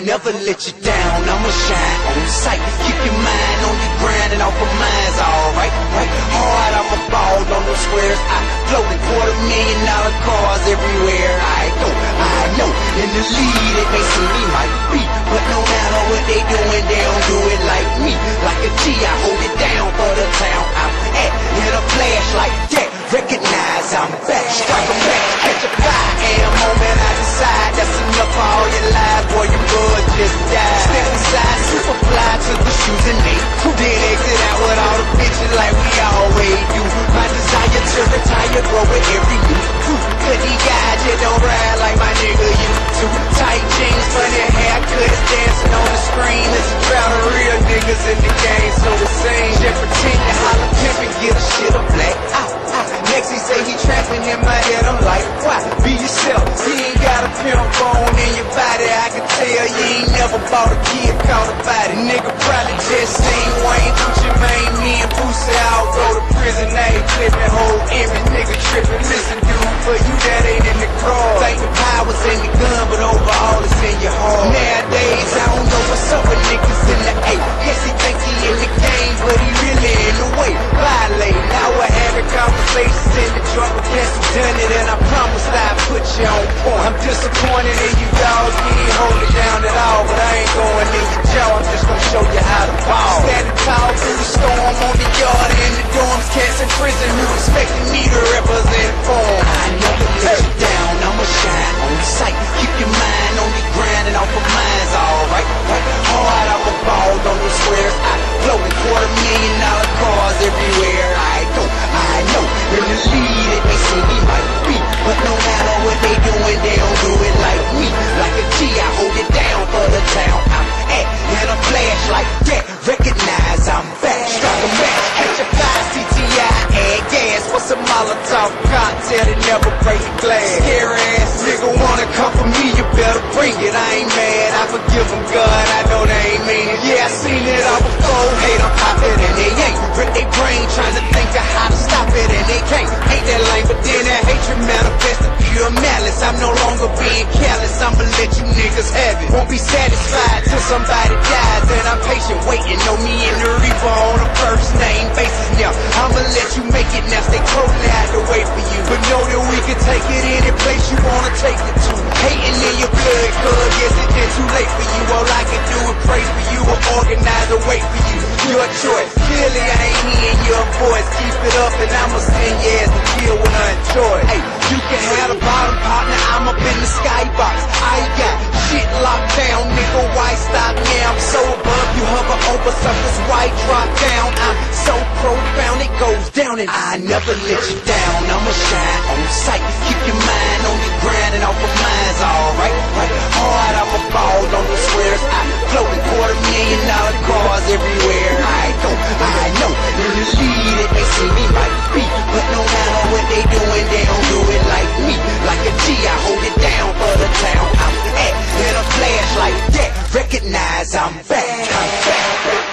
Never let you down, I'ma shine on sight. Keep your mind on your grind and off of mine's alright. Right, hard, I'm a ball on those squares. I floated quarter million dollar cars everywhere I go. I know in the lead it may seem me might be, but no matter what they doing, they don't do it like me. Like a G, I hold it down for the town I'm at. In a flash like that, recognize I'm back. Strike back, catch a fire, and moment I decide that's enough for all your. Your just died. Step aside, super fly to the shoes and they then exit out with all the bitches like we always do. My desire to retire, grow with every tell you ain't never bought a kid caught a body. Nigga probably just seen Wayne, Gucci Mane, me and Boosie all go to prison. You dogs, ain't hold it down at all, but I ain't going in your jaw. I'm just gonna show you how to ball. Standing tall through the storm on the yard in the dorms, cats in prison who expecting me to represent for 'em. I never let you Molotov cocktail that never break the glass? Scary ass nigga wanna come for me, you better bring it. I ain't mad, I forgive them, God, I know they ain't mean it. Yeah, I seen it all before, hate I'm poppin' and they ain't. Rip they brain trying to think of how to stop it and they can't. Hate that lane, but then that hatred manifested pure malice. I'm no longer being niggas have. Won't be satisfied till somebody dies, and I'm patient waiting. Know me and the Reaper on a first name basis now. I'ma let you make it now, stay totally out the way for you. But know that we can take it any place you wanna take it to. Hating in your blood, cuz yes, it's been too late for you. All I can do is pray for you or organize a wait for you. Your choice. Clearly I ain't hearing your voice. Keep it up and I'ma send your ass to kill when I might drop down. I'm so profound, it goes down, and I never let you down. I'ma shine on sight. Keep your mind on the grind and off of mind's alright. Right hard, I'm a ball on the squares. I float a quarter million dollar cars everywhere. I go, I know, in the lead, it they see me right be, but no matter what they doing, they don't do it like me. Like a G, I hold it down for the town. I'm at in a flash like that. Recognize I'm back. I'm back.